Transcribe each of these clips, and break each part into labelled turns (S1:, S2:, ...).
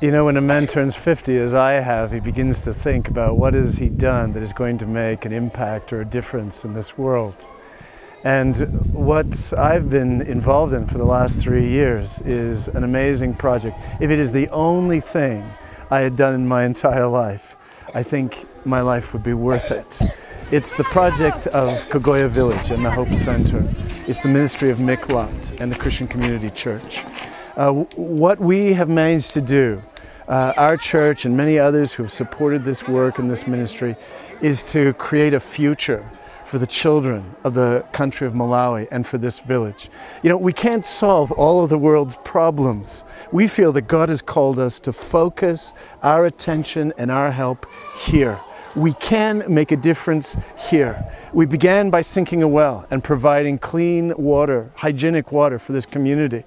S1: You know, when a man turns 50, as I have, he begins to think about what has he done that is going to make an impact or a difference in this world. And what I've been involved in for the last three years is an amazing project. If it is the only thing I had done in my entire life, I think my life would be worth it. It's the project of Kagoya Village and the Hope Center. It's the ministry of Miqlat and the Christian Community Church. Uh, what we have managed to do uh, our church and many others who have supported this work and this ministry is to create a future for the children of the country of Malawi and for this village. You know, we can't solve all of the world's problems. We feel that God has called us to focus our attention and our help here. We can make a difference here. We began by sinking a well and providing clean water, hygienic water for this community.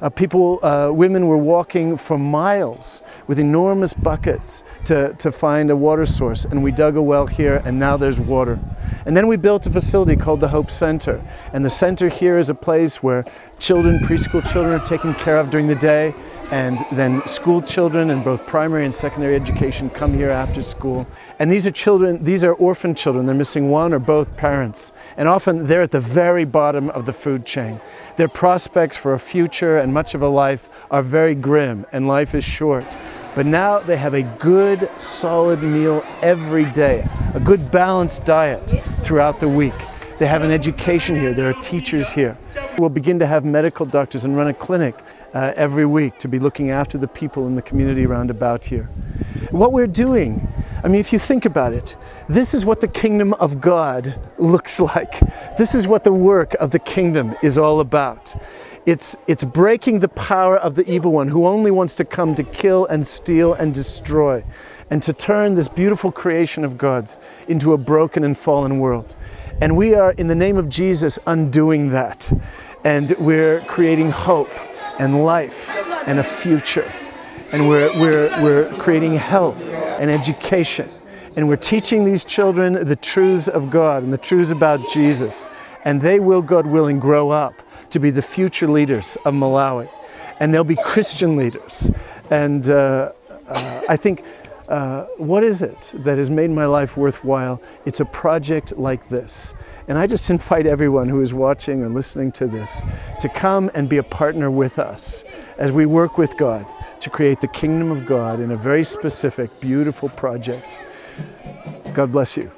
S1: Uh, people, uh, women were walking for miles with enormous buckets to, to find a water source, and we dug a well here, and now there's water. And then we built a facility called the Hope Center, and the center here is a place where children, preschool children, are taken care of during the day, and then school children in both primary and secondary education come here after school. And these are children, these are orphan children. They're missing one or both parents. And often they're at the very bottom of the food chain. Their prospects for a future and much of a life are very grim, and life is short. But now they have a good, solid meal every day, a good balanced diet throughout the week. They have an education here, there are teachers here. We'll begin to have medical doctors and run a clinic uh, every week to be looking after the people in the community around about here. What we're doing, I mean, if you think about it, this is what the kingdom of God looks like. This is what the work of the kingdom is all about. It's, it's breaking the power of the evil one who only wants to come to kill and steal and destroy and to turn this beautiful creation of God's into a broken and fallen world. And we are, in the name of Jesus, undoing that. And we're creating hope and life and a future. And we're, we're, we're creating health and education. And we're teaching these children the truths of God and the truths about Jesus. And they will, God willing, grow up to be the future leaders of Malawi. And they'll be Christian leaders. And uh, uh, I think uh, what is it that has made my life worthwhile? It's a project like this. And I just invite everyone who is watching or listening to this to come and be a partner with us as we work with God to create the kingdom of God in a very specific, beautiful project. God bless you.